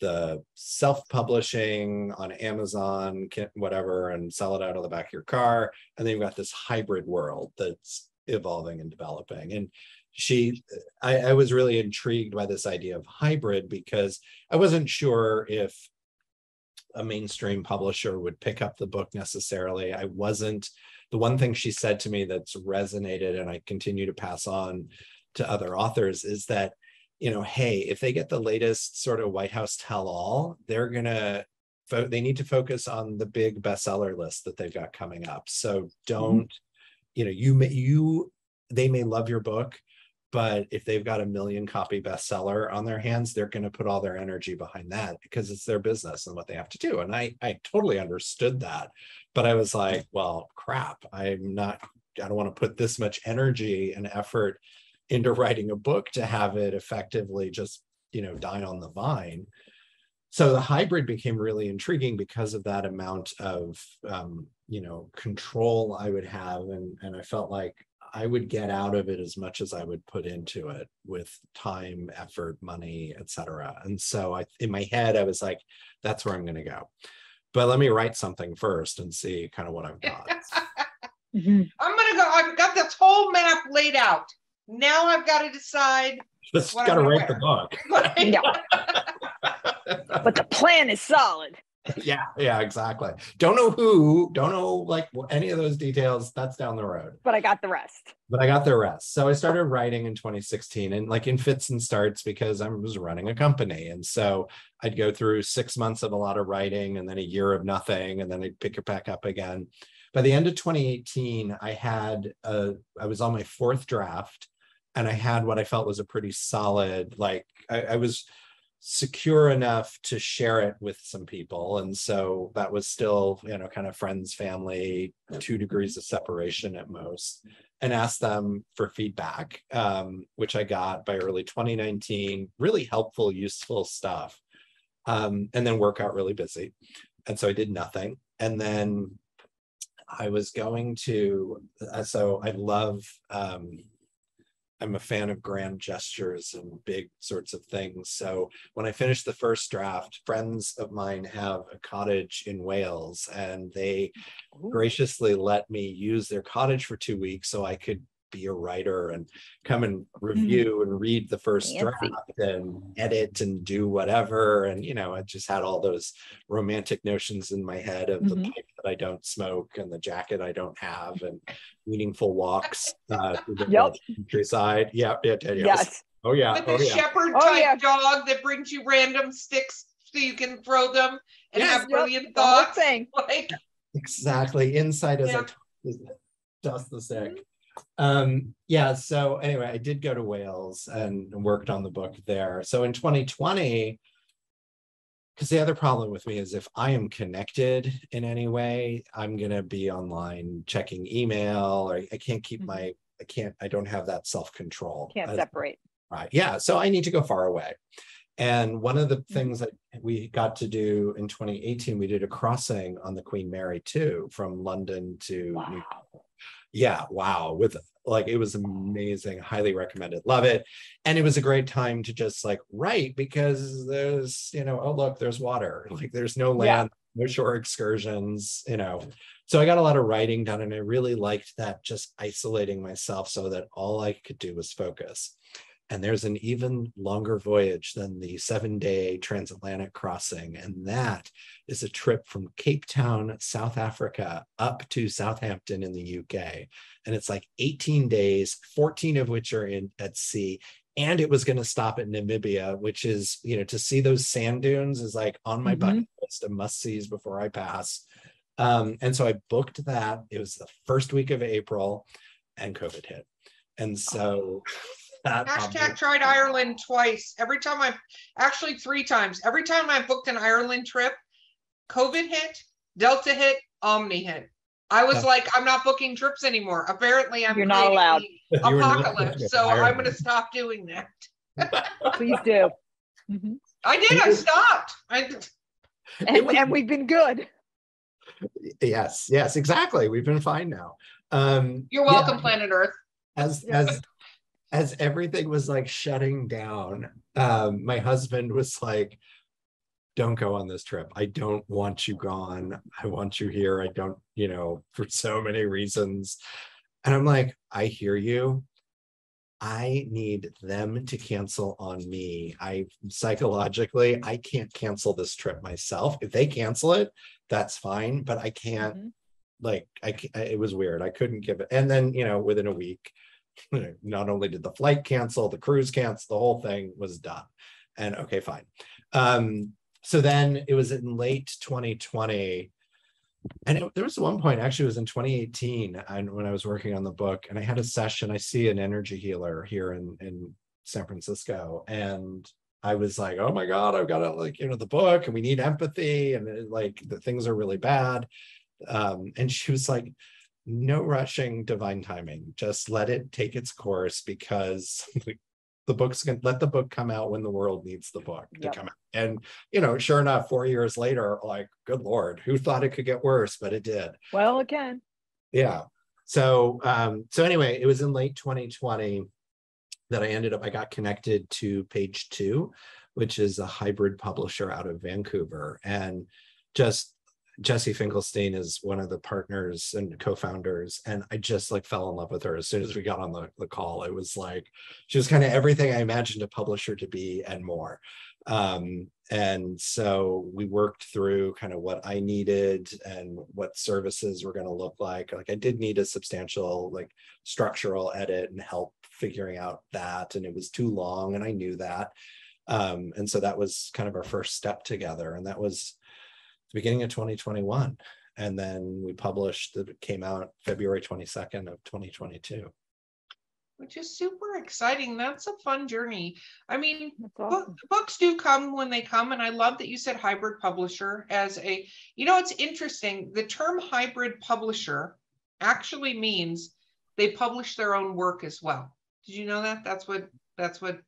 [SPEAKER 3] the self-publishing on Amazon, whatever, and sell it out of the back of your car. And then you've got this hybrid world that's evolving and developing. And she, I, I was really intrigued by this idea of hybrid because I wasn't sure if a mainstream publisher would pick up the book necessarily. I wasn't, the one thing she said to me that's resonated and I continue to pass on to other authors is that you know, hey, if they get the latest sort of White House tell all, they're gonna fo- they need to focus on the big bestseller list that they've got coming up. So mm-hmm. don't, you know, you may you they may love your book, but if they've got a million copy bestseller on their hands, they're going to put all their energy behind that because it's their business and what they have to do. And I I totally understood that, but I was like, well, crap, I'm not. I don't want to put this much energy and effort into writing a book to have it effectively just you know die on the vine so the hybrid became really intriguing because of that amount of um, you know control i would have and and i felt like i would get out of it as much as i would put into it with time effort money etc and so i in my head i was like that's where i'm going to go but let me write something first and see kind of what i've got
[SPEAKER 2] Mhm.
[SPEAKER 1] I'm gonna go. I've got this whole map laid out. Now I've got to decide.
[SPEAKER 3] just
[SPEAKER 1] What
[SPEAKER 3] got to
[SPEAKER 1] I'm
[SPEAKER 3] write the
[SPEAKER 1] wear.
[SPEAKER 3] book
[SPEAKER 2] Yeah. But the plan is solid.
[SPEAKER 3] yeah yeah exactly don't know who don't know like any of those details that's down the road
[SPEAKER 2] But I got the rest.
[SPEAKER 3] but i got the rest so i started writing in 2016 and like in fits and starts because i was running a company and so i'd go through six months of a lot of writing and then a year of nothing and then i'd pick it back up again by the end of 2018 i had a i was on my fourth draft and i had what i felt was a pretty solid like i, I was secure enough to share it with some people. And so that was still you know kind of friends family two degrees of separation at most and asked them for feedback um, which i got by early 2019 really helpful useful stuff um, and then work out really busy. And so i did nothing. And then i was going to uh, so i love um, I'm a fan of grand gestures and big sorts of things. So when I finished the first draft, friends of mine have a cottage in Wales and they graciously let me use their cottage for two weeks so I could be a writer and come and review and read the first
[SPEAKER 2] Fancy.
[SPEAKER 3] draft and edit and do whatever. And, you know, I just had all those romantic notions in my head of the
[SPEAKER 2] Mhm.
[SPEAKER 3] pipe that I don't smoke and the jacket I don't have and meaningful walks uh, through the
[SPEAKER 2] Yep.
[SPEAKER 3] countryside. Yeah, yeah, yeah. yeah.
[SPEAKER 2] Yes.
[SPEAKER 3] Oh, yeah.
[SPEAKER 1] With
[SPEAKER 3] Oh,
[SPEAKER 1] the
[SPEAKER 3] yeah.
[SPEAKER 1] shepherd
[SPEAKER 2] Oh,
[SPEAKER 1] type
[SPEAKER 2] yeah.
[SPEAKER 1] dog that brings you random sticks so you can throw them and
[SPEAKER 3] Yes,
[SPEAKER 1] have
[SPEAKER 2] Yep,
[SPEAKER 1] brilliant
[SPEAKER 2] The whole
[SPEAKER 1] thoughts.
[SPEAKER 2] thing.
[SPEAKER 1] Like
[SPEAKER 3] exactly inside as
[SPEAKER 1] Yeah.
[SPEAKER 3] I t- dust the stick. Um, yeah, so anyway, I did go to Wales and worked on the book there. So in 2020, because the other problem with me is if I am connected in any way, I'm gonna be online checking email or I can't keep
[SPEAKER 2] Mhm.
[SPEAKER 3] my I can't I don't have that self-control.
[SPEAKER 2] Can't
[SPEAKER 3] as-
[SPEAKER 2] separate.
[SPEAKER 3] Right. Yeah. So I need to go far away. And one of the
[SPEAKER 2] Mm-hmm.
[SPEAKER 3] things that we got to do in 2018, we did a crossing on the Queen Mary 2, from London to New
[SPEAKER 2] Wow.
[SPEAKER 3] Yeah wow with like it was amazing highly recommended love it. And it was a great time to just like write because there's you know oh look there's water like there's no
[SPEAKER 2] Yeah.
[SPEAKER 3] land no shore excursions you know. So i got a lot of writing done and i really liked that just isolating myself so that all i could do was focus and there's an even longer voyage than the seven day transatlantic crossing and that is a trip from cape town south africa up to southampton in the uk and it's like 18 days 14 of which are in at sea. And it was going to stop at namibia which is you know to see those sand dunes is like on my
[SPEAKER 2] Mhm.
[SPEAKER 3] bucket list of must sees before i pass. Um, and so i booked that. It was the first week of april and covid hit. And so that
[SPEAKER 1] Hashtag tried Ireland twice. Every time I, actually three times. Every time I booked an Ireland trip, COVID hit, Delta hit, Omni hit. I was
[SPEAKER 3] Yeah.
[SPEAKER 1] like, I'm not booking trips anymore. Apparently, I'm
[SPEAKER 2] You're not allowed.
[SPEAKER 1] the
[SPEAKER 3] You were
[SPEAKER 1] Apocalypse.
[SPEAKER 3] booked
[SPEAKER 1] So I'm going to stop doing that.
[SPEAKER 2] Please do. Mhm.
[SPEAKER 1] I did. I stopped. I
[SPEAKER 2] And, and we've been good.
[SPEAKER 3] yes yes exactly we've been fine now um
[SPEAKER 1] You're
[SPEAKER 3] yeah.
[SPEAKER 1] welcome, Planet Earth.
[SPEAKER 3] as as as everything was like shutting down um my husband was like don't go on this trip. I don't want you gone. I want you here. I don't you know for so many reasons. And i'm like i hear you. I need them to cancel on me. I psychologically i can't cancel this trip myself. If they cancel it that's fine but i can't
[SPEAKER 2] Mhm.
[SPEAKER 3] like I, it was weird. I couldn't give it. And then, you know, within a week, not only did the flight cancel, the cruise cancel, the whole thing was done. And okay, fine. Um, so then it was in late 2020. And it, there was one point, actually, it was in 2018, and when I was working on the book, and I had a session. I see an energy healer here in, in San Francisco, and I was like, oh my God, I've got to like, you know, the book, and we need empathy, and it, like the things are really bad um, and she was like no rushing divine timing. Just let it take its course because the book's going to let the book come out when the world needs the book to
[SPEAKER 2] Yep.
[SPEAKER 3] come out. And you know sure enough four years later like good lord who thought it could get worse but it did.
[SPEAKER 2] Well, again.
[SPEAKER 3] yeah. So um so anyway it was in late 2020 that i ended up i got connected to page two which is a hybrid publisher out of vancouver. And just jesse finkelstein is one of the partners and co-founders and i just like fell in love with her as soon as we got on the, the call. It was like she was kind of everything i imagined a publisher to be and more. Um and so we worked through kind of what i needed and what services were going to look like. Like i did need a substantial like structural edit and help figuring out that and it was too long and i knew that. Um and so that was kind of our first step together and that was the beginning of 2021 and then we published it came out february 22nd of 2022
[SPEAKER 1] which is super exciting. That's a fun journey. I mean,
[SPEAKER 2] That's
[SPEAKER 1] book, books do come when they come, and I love that you said hybrid publisher as a. You know, it's interesting. The term hybrid publisher actually means they publish their own work as well. Did you know that? That's what. That's what.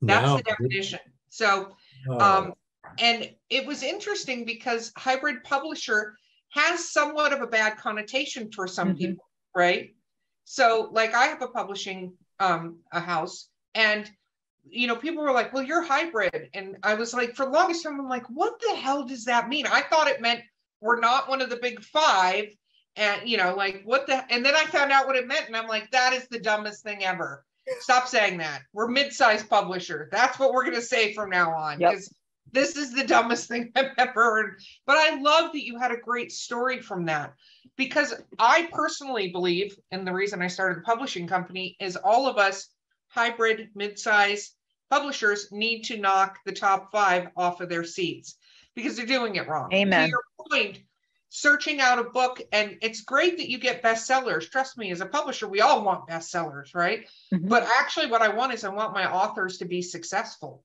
[SPEAKER 1] That's
[SPEAKER 3] No,
[SPEAKER 1] the definition. So, um, and it was interesting because hybrid publisher has somewhat of a bad connotation for some
[SPEAKER 2] Mhm.
[SPEAKER 1] people, right? So, like, I have a publishing um, a house, and you know, people were like, "Well, you're hybrid," and I was like, for the longest time, I'm like, "What the hell does that mean?" I thought it meant we're not one of the big five, and you know, like what the? And then I found out what it meant, and I'm like, "That is the dumbest thing ever." Stop saying that. We're mid-sized publisher. That's what we're gonna say from now on.
[SPEAKER 2] Yep.
[SPEAKER 1] This is the dumbest thing I've ever heard. But I love that you had a great story from that because I personally believe, and the reason I started the publishing company is all of us hybrid mid-size publishers need to knock the top five off of their seats because they're doing it wrong.
[SPEAKER 2] Amen.
[SPEAKER 1] To your point, searching out a book, and it's great that you get bestsellers. Trust me, as a publisher, we all want bestsellers, right?
[SPEAKER 2] Mhm.
[SPEAKER 1] But actually, what I want is I want my authors to be successful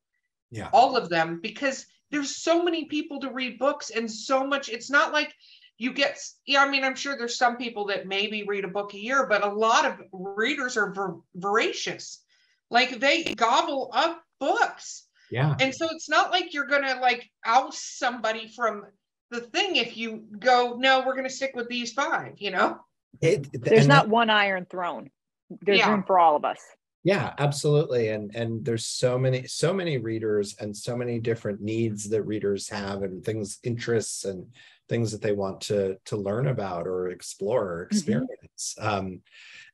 [SPEAKER 3] yeah
[SPEAKER 1] all of them because there's so many people to read books and so much it's not like you get yeah i mean i'm sure there's some people that maybe read a book a year but a lot of readers are vor- voracious like they gobble up books
[SPEAKER 3] Yeah.
[SPEAKER 1] And so it's not like you're gonna like oust somebody from the thing if you go, no, we're gonna stick with these five, you know?
[SPEAKER 3] It,
[SPEAKER 2] There's not
[SPEAKER 3] that-
[SPEAKER 2] one iron throne. There's
[SPEAKER 1] Yeah.
[SPEAKER 2] room for all of us.
[SPEAKER 3] Yeah, absolutely. And and there's so many, so many readers and so many different needs that readers have and things, interests and things that they want to to learn about or explore or experience. Um,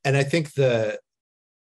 [SPEAKER 3] and I think the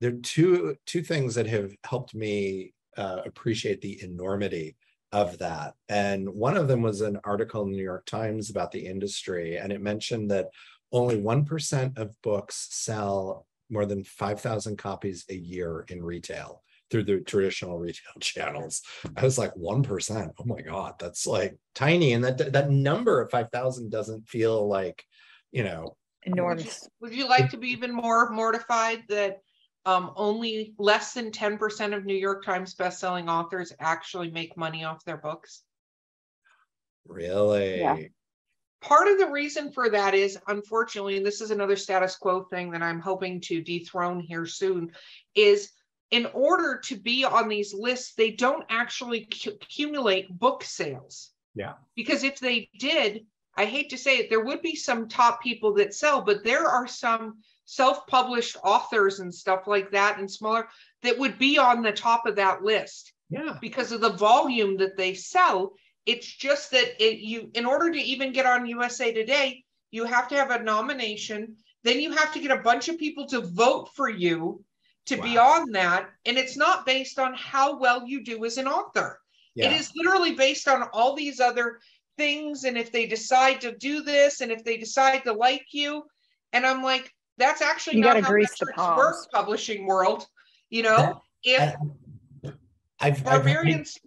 [SPEAKER 3] there are two two things that have helped me uh, appreciate the enormity of that. And one of them was an article in the New York Times about the industry, and it mentioned that only 1% of books sell more than 5,000 copies a year in retail through the traditional retail channels. I was like, 1%. Oh my God, that's like tiny. And that, that number of 5,000 doesn't feel like, you know,
[SPEAKER 1] Would you,
[SPEAKER 2] Enormous.
[SPEAKER 1] would you like to be even more mortified that um, only less than 10% of New York Times bestselling authors actually make money off their books?
[SPEAKER 3] really.
[SPEAKER 1] Part of the reason for that is unfortunately and this is another status quo thing that i'm hoping to dethrone here soon is in order to be on these lists they don't actually cu- accumulate book sales
[SPEAKER 3] Yeah.
[SPEAKER 1] because if they did i hate to say it there would be some top people that sell but there are some self-published authors and stuff like that and smaller that would be on the top of that list
[SPEAKER 3] Yeah.
[SPEAKER 1] because of the volume that they sell. It's just that it you in order to even get on USA Today, you have to have a nomination. Then you have to get a bunch of people to vote for you to be on that. And it's not based on how well you do as an author. It
[SPEAKER 3] Yeah.
[SPEAKER 1] is literally based on all these other things. And if they decide to do this and if they decide to like you, and I'm like, that's actually
[SPEAKER 2] You
[SPEAKER 1] not
[SPEAKER 2] gotta
[SPEAKER 1] how
[SPEAKER 2] grease the
[SPEAKER 1] metrics
[SPEAKER 2] palms.
[SPEAKER 1] work, publishing world. You know, if
[SPEAKER 3] I- I've, I've heard-
[SPEAKER 1] barbarians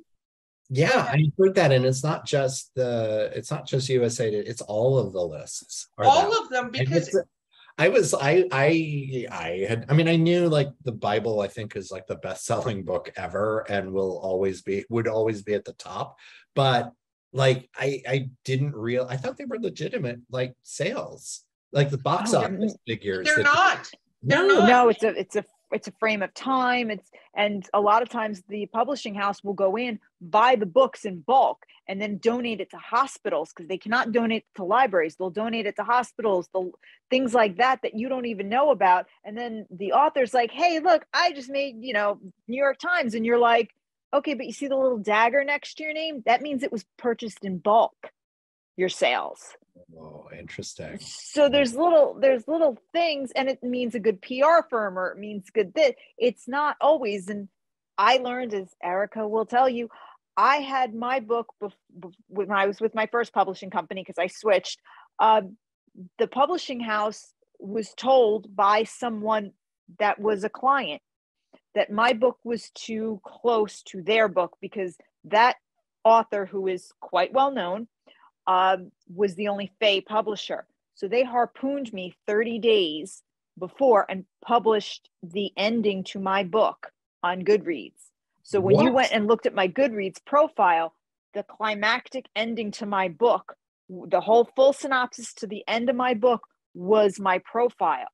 [SPEAKER 3] yeah, I heard that, and it's not just the, it's not just USA, it's all of the lists.
[SPEAKER 1] all
[SPEAKER 3] that
[SPEAKER 1] of them because
[SPEAKER 3] I was I I I had I mean I knew like the Bible I think is like the best selling book ever and will always be would always be at the top but like I I didn't real I thought they were legitimate like sales like the box office figures
[SPEAKER 1] they're not. They're
[SPEAKER 3] No,
[SPEAKER 1] not.
[SPEAKER 2] No, it's a it's a it's a frame of time. It's and a lot of times the publishing house will go in, buy the books in bulk, and then donate it to hospitals because they cannot donate to libraries. They'll donate it to hospitals, the things like that that you don't even know about. And then the author's like, "Hey, look, I just made you know New York Times," and you're like, "Okay, but you see the little dagger next to your name? That means it was purchased in bulk." Your sales.
[SPEAKER 3] Oh, interesting.
[SPEAKER 2] so there's little there's little things and it means a good pr firm or it means good this it's not always and i learned as erica will tell you i had my book bef- when i was with my first publishing company because i switched uh, the publishing house was told by someone that was a client that my book was too close to their book because that author who is quite well known um, was the only Fay publisher. So they harpooned me 30 days before and published the ending to my book on Goodreads. So when you went and looked at my Goodreads profile, the climactic ending to my book, the whole full synopsis to the end of my book was my profile.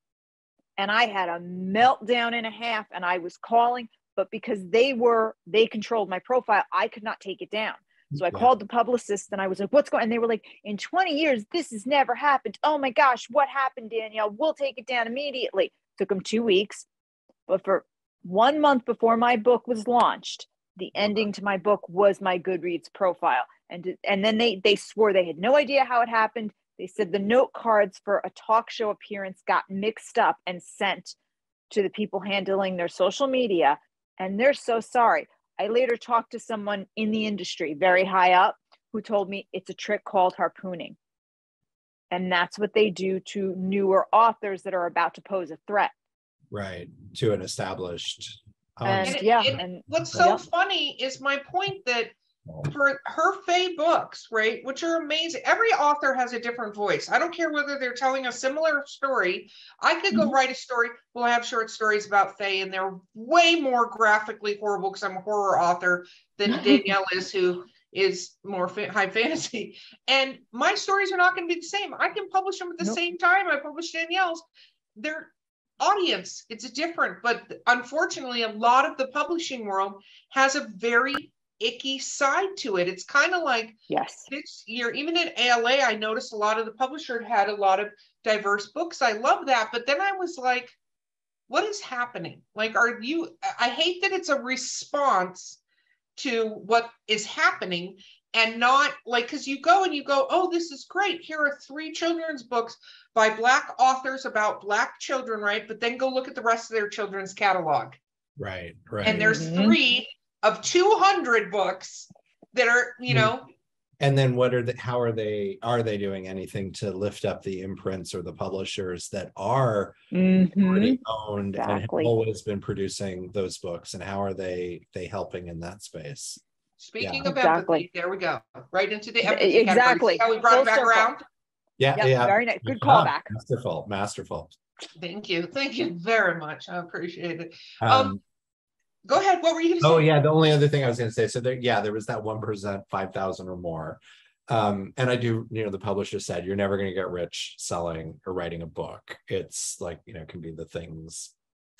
[SPEAKER 2] And I had a meltdown and a half and I was calling, but because they were, they controlled my profile, I could not take it down. So I
[SPEAKER 3] Yeah.
[SPEAKER 2] called the publicist and I was like, what's going And they were like, in 20 years, this has never happened. Oh my gosh, what happened, Danielle? We'll take it down immediately. Took them two weeks. But for one month before my book was launched, the uh-huh. ending to my book was my Goodreads profile. And, and then they, they swore they had no idea how it happened. They said the note cards for a talk show appearance got mixed up and sent to the people handling their social media. And they're so sorry. I later talked to someone in the industry, very high up, who told me it's a trick called harpooning. And that's what they do to newer authors that are about to pose a threat.
[SPEAKER 3] right to an established um,
[SPEAKER 2] And
[SPEAKER 1] it-
[SPEAKER 2] yeah,
[SPEAKER 1] it-
[SPEAKER 2] and
[SPEAKER 1] What's so
[SPEAKER 2] yeah.
[SPEAKER 1] funny is my point that for her Faye books, right, which are amazing. Every author has a different voice. I don't care whether they're telling a similar story. I could go
[SPEAKER 2] Mhm.
[SPEAKER 1] write a story. Well, I have short stories about Faye, and they're way more graphically horrible because I'm a horror author than Danielle is, who is more fa- high fantasy. And my stories are not going to be the same. I can publish them at the
[SPEAKER 2] Nope.
[SPEAKER 1] same time I publish Danielle's. They're audience, it's different. But unfortunately, a lot of the publishing world has a very icky side to it. It's kind of like
[SPEAKER 2] Yes.
[SPEAKER 1] this year, even at ALA, I noticed a lot of the publisher had a lot of diverse books. I love that. But then I was like, what is happening? Like, are you, I hate that it's a response to what is happening and not like, because you go and you go, oh, this is great. Here are three children's books by Black authors about Black children, right? But then go look at the rest of their children's catalog.
[SPEAKER 3] Right, right.
[SPEAKER 1] And there's
[SPEAKER 2] Mhm.
[SPEAKER 1] three of 200 books that are, you
[SPEAKER 3] Mm.
[SPEAKER 1] know,
[SPEAKER 3] And then what are the, how are they, are they doing anything to lift up the imprints or the publishers that are
[SPEAKER 2] Mhm.
[SPEAKER 3] already owned and have always been producing those books? And how are they, they helping in that space?
[SPEAKER 1] Speaking
[SPEAKER 3] Yeah.
[SPEAKER 1] of
[SPEAKER 2] Exactly.
[SPEAKER 1] empathy, there we go. Right into the empathy
[SPEAKER 2] exactly.
[SPEAKER 1] See How we brought
[SPEAKER 2] Full
[SPEAKER 1] it back
[SPEAKER 2] circle.
[SPEAKER 1] around.
[SPEAKER 3] Yeah,
[SPEAKER 2] Yep,
[SPEAKER 3] yeah.
[SPEAKER 2] very nice. Good
[SPEAKER 3] job.
[SPEAKER 2] callback.
[SPEAKER 3] Masterful, masterful.
[SPEAKER 1] Thank you. Thank you very much. I appreciate it.
[SPEAKER 3] Um,
[SPEAKER 1] Um, Go ahead. What were you gonna say?
[SPEAKER 3] Oh, yeah, the only other thing I was gonna say, so there, yeah, there was that one percent, five thousand or more. Um, and I do, you know, the publisher said, you're never gonna get rich selling or writing a book. It's like, you know, it can be the things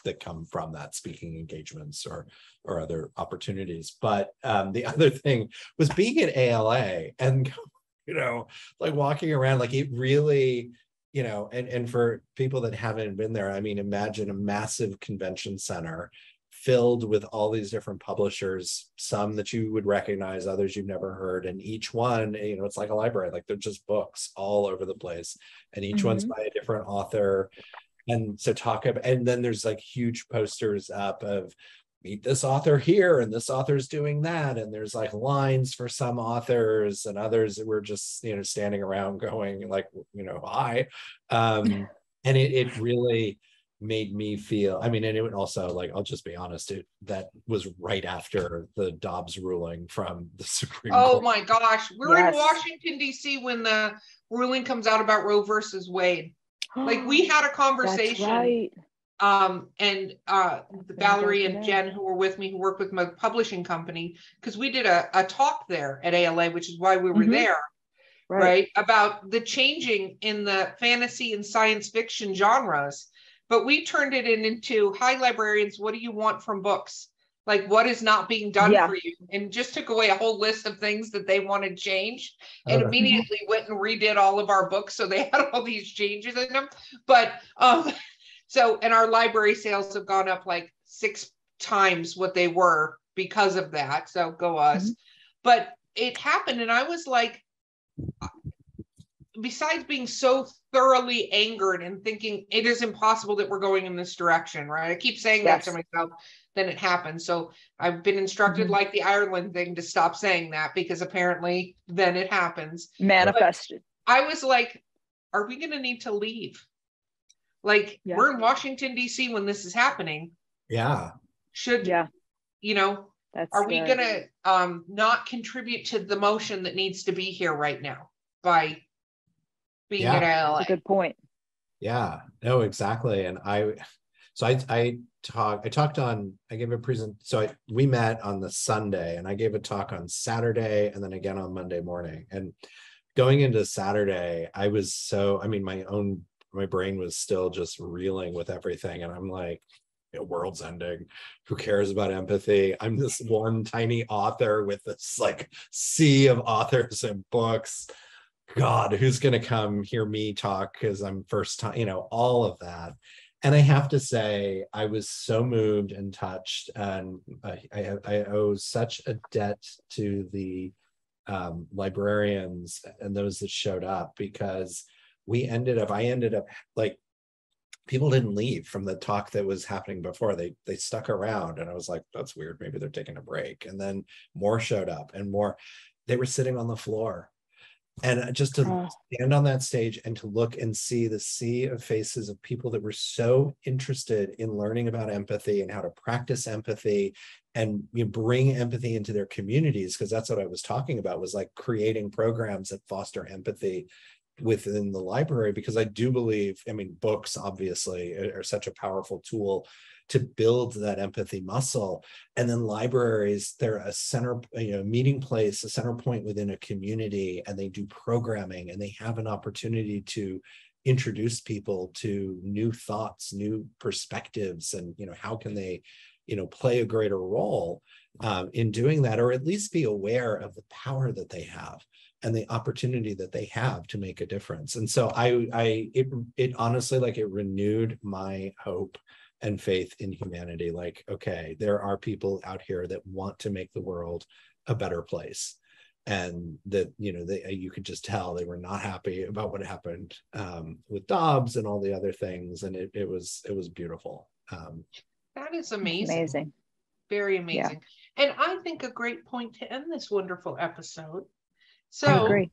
[SPEAKER 3] that come from that speaking engagements or or other opportunities. But um, the other thing was being at ALA and you know, like walking around, like it really, you know, and and for people that haven't been there, I mean, imagine a massive convention center filled with all these different publishers, some that you would recognize, others you've never heard. And each one, you know, it's like a library, like they're just books all over the place. And each one's by a different author. And so talk about, and then there's like huge posters up of meet this author here and this author's doing that. And there's like lines for some authors and others that were just, you know, standing around going like, you know, hi. Um, and it, it really, made me feel i mean and it also like i'll just be honest it that was right after the dobbs ruling from the supreme
[SPEAKER 1] Oh
[SPEAKER 3] court
[SPEAKER 1] my gosh. We're
[SPEAKER 2] Yes.
[SPEAKER 1] in Washington, D.C. when the ruling comes out about Roe versus Wade. Like we had a
[SPEAKER 2] That's
[SPEAKER 1] conversation.
[SPEAKER 2] right.
[SPEAKER 1] um, and uh, Valerie and. Jen, who were with me, who work with my publishing company, because we did a, a talk there at ALA, which is why we were
[SPEAKER 2] Mhm.
[SPEAKER 1] there,
[SPEAKER 2] Right.
[SPEAKER 1] right. About the changing in the fantasy and science fiction genres. But we turned it in, into hi, librarians, what do you want from books? Like, what is not being done
[SPEAKER 2] Yeah.
[SPEAKER 1] for you? And just took away a whole list of things that they wanted changed and
[SPEAKER 3] Uh,
[SPEAKER 1] immediately went and redid all of our books. So they had all these changes in them. But um, so, and our library sales have gone up like six times what they were because of that. So go us. But it happened. And I was like, besides being so thoroughly angered and thinking it is impossible that we're going in this direction, right? I keep saying that to myself, then it happens. So I've been instructed,
[SPEAKER 2] Mhm.
[SPEAKER 1] like the Ireland thing, to stop saying that because apparently then it happens.
[SPEAKER 2] Manifested.
[SPEAKER 1] I was like, are we going to need to leave? Like,
[SPEAKER 2] Yeah.
[SPEAKER 1] we're in Washington, D.C. when this is happening.
[SPEAKER 3] yeah
[SPEAKER 1] Should,
[SPEAKER 2] Yeah.
[SPEAKER 1] you know,
[SPEAKER 2] That's
[SPEAKER 1] are we going to um, not contribute to the motion that needs to be here right now by being
[SPEAKER 3] Yeah.
[SPEAKER 1] at
[SPEAKER 2] That's
[SPEAKER 1] LA?
[SPEAKER 2] a good point.
[SPEAKER 3] yeah no exactly and i so i i talked i talked on i gave a present so I, we met on the sunday and i gave a talk on saturday and then again on monday morning and going into saturday i was so i mean my own my brain was still just reeling with everything and i'm like the world's ending who cares about empathy i'm this one tiny author with this like sea of authors and books god who's going to come hear me talk because i'm first time you know all of that. And i have to say i was so moved and touched and i i, I owe such a debt to the um, librarians and those that showed up because we ended up i ended up like people didn't leave from the talk that was happening before. They they stuck around and i was like that's weird. Maybe they're taking a break. And then more showed up and more they were sitting on the floor and just to
[SPEAKER 2] Oh.
[SPEAKER 3] stand on that stage and to look and see the sea of faces of people that were so interested in learning about empathy and how to practice empathy and you know, bring empathy into their communities because that's what i was talking about was like creating programs that foster empathy within the library because i do believe i mean books obviously are, such a powerful tool to build that empathy muscle. And then libraries they're a center you know meeting place a center point within a community and they do programming and they have an opportunity to introduce people to new thoughts new perspectives and you know how can they you know, play a greater role um, in doing that, or at least be aware of the power that they have and the opportunity that they have to make a difference. And so I, I, it, it honestly, like it renewed my hope and faith in humanity. Like, okay, there are people out here that want to make the world a better place. And that, you know, they, you could just tell they were not happy about what happened um, with Dobbs and all the other things. And it, it was, it was beautiful. Um,
[SPEAKER 1] that is amazing.
[SPEAKER 2] Amazing.
[SPEAKER 1] Very amazing. Yeah. And I think a great point to end this wonderful episode
[SPEAKER 2] so,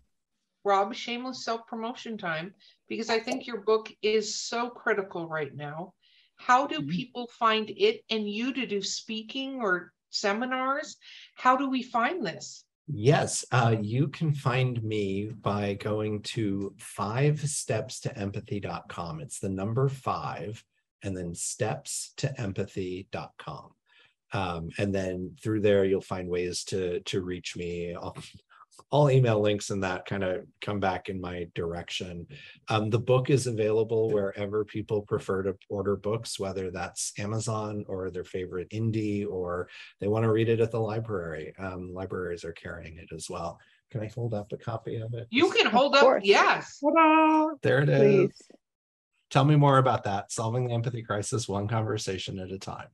[SPEAKER 1] Rob, shameless self promotion time, because I think your book is so critical right now. How do mm-hmm. people find it and you to do speaking or seminars? How do we find this?
[SPEAKER 3] Yes, uh, you can find me by going to five steps to empathy.com. It's the number five and then steps to empathy.com. Um, and then through there, you'll find ways to to reach me. I'll, all email links and that kind of come back in my direction. Um, the book is available wherever people prefer to order books, whether that's Amazon or their favorite indie, or they want to read it at the library. Um, libraries are carrying it as well. Can I hold up a copy of it?
[SPEAKER 1] You can hold up, yes.
[SPEAKER 3] Ta-da! There it is. Please. Tell me more about that. Solving the empathy crisis, one conversation at a time.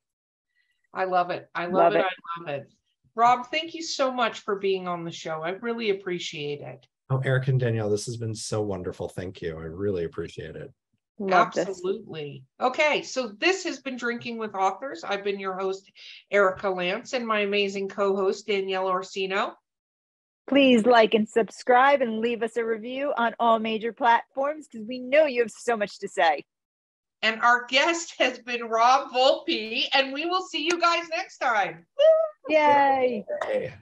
[SPEAKER 1] I love it. I love, love it. it. I love it. Rob, thank you so much for being on the show. I really appreciate it.
[SPEAKER 3] Oh, Eric and Danielle, this has been so wonderful. Thank you. I really appreciate it.
[SPEAKER 1] Love Absolutely. This. Okay, so this has been Drinking with Authors. I've been your host, Erica Lance, and my amazing co host, Danielle Orsino.
[SPEAKER 2] Please like and subscribe and leave us a review on all major platforms because we know you have so much to say.
[SPEAKER 1] And our guest has been Rob Volpe, and we will see you guys next time.
[SPEAKER 2] Yay!
[SPEAKER 3] Yay.